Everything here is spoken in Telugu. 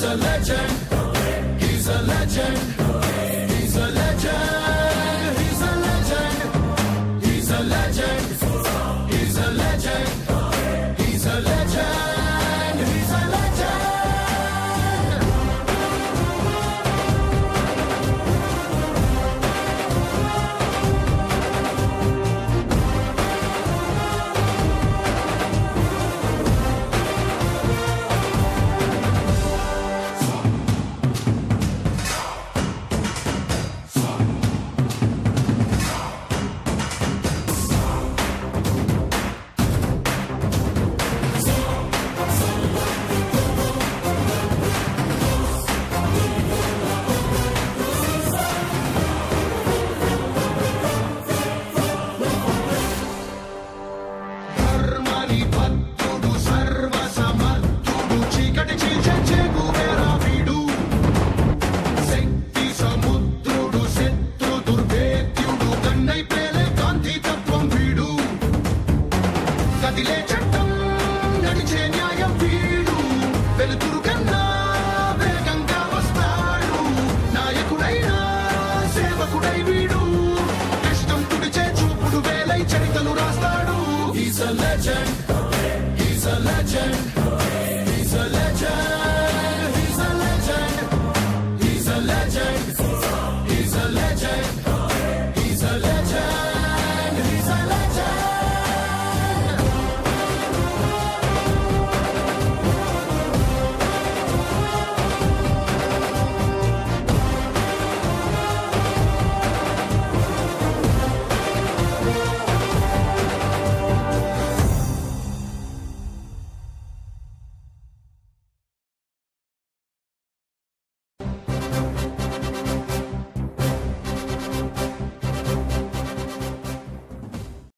He's a legend. He's a legend. He's a legend. కదిలే చట్టం నడిచే న్యాయం వీడు. వెలుతురు కన్నా వేగంగా వస్తాడు. నాయకుడైనా సేవకుడై వీడు. కష్టం తుడిచే చూపుడు వేలై చరితలు రాస్తాడు. Is a legend is a legend is a legend